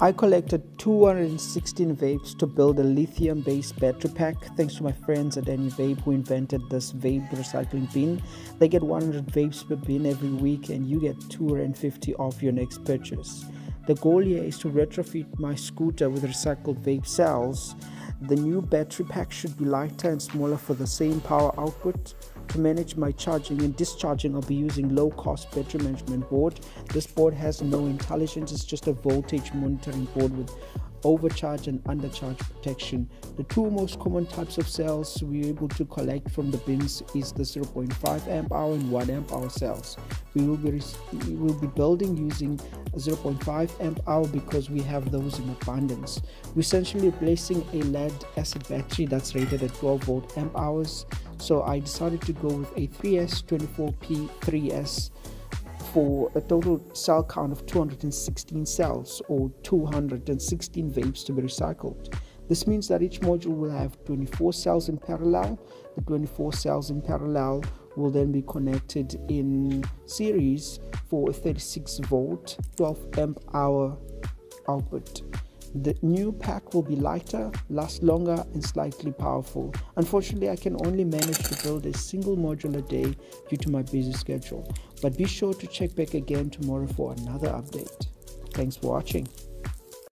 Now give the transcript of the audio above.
I collected 216 vapes to build a lithium based battery pack thanks to my friends at Any Vape who invented this vape recycling bin. They get 100 vapes per bin every week and you get 250 off your next purchase. The goal here is to retrofit my scooter with recycled vape cells. The new battery pack should be lighter and smaller for the same power output. Manage my charging and discharging, I'll be using low cost battery management board. This board has no intelligence, it's just a voltage monitoring board with overcharge and undercharge protection. The two most common types of cells we're able to collect from the bins is the 0.5 amp hour and 1 amp hour cells. We will be we will be building using 0.5 amp hour because we have those in abundance. We're essentially replacing a lead acid battery that's rated at 12 volt amp hours so I decided to go with a 3S24P 3S for a total cell count of 216 cells or 216 vapes to be recycled. This means that each module will have 24 cells in parallel. The 24 cells in parallel will then be connected in series for a 36 volt 12 amp hour output. The new pack will be lighter, last longer, and slightly powerful. Unfortunately, I can only manage to build a single module a day due to my busy schedule. But be sure to check back again tomorrow for another update. Thanks for watching.